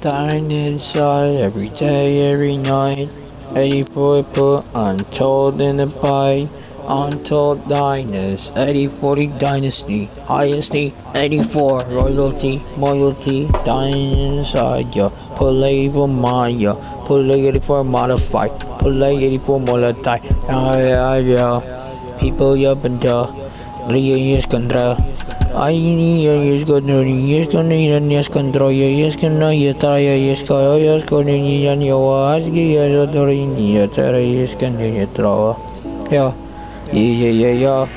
Dinosaur every day, every night. 84 put untold in the pie. Untold diners, 8040 dynasty, highesty, 84 royalty, loyalty, dinosaur, play for Maya, play 84 modify, play 84 multi, yeah, yeah, people up and down, 3 control yes control, yes control, yes control, yes try, yes control, yes control, yes yo ask, yes control, yes try, yes control, yes throw. Yeah, yeah, yeah, yeah, yeah.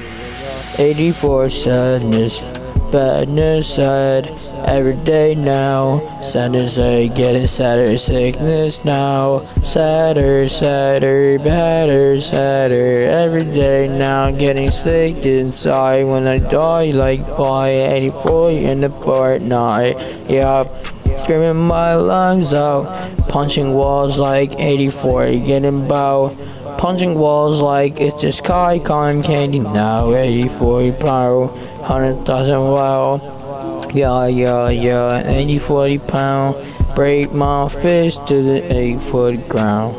84 sadness, badness sad, every day now. Sadness I getting sadder, sickness now. Sadder, sadder, badder, sadder, every day now. Getting sick inside when I die like by 84 in the fortnight. Yup. Screaming my lungs out, punching walls like 84, getting bow. Punching walls like it's the sky con candy now, 84 power, 100,000 wow. Yeah, yeah, yeah, 80 40 pound, break my fist to the 8 foot ground.